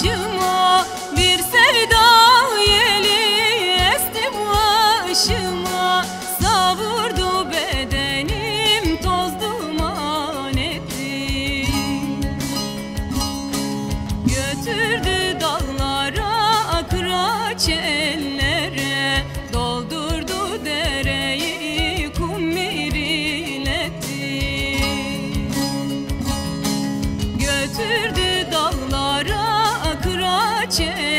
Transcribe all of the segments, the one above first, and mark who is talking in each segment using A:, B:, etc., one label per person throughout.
A: başıma bir sevda yeli esti başıma. Savurdu bedenim toz duman etti götürdü dağlara kıraçe kaçır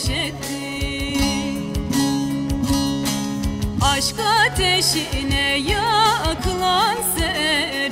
A: ateş Aşk ateşine yakılan seri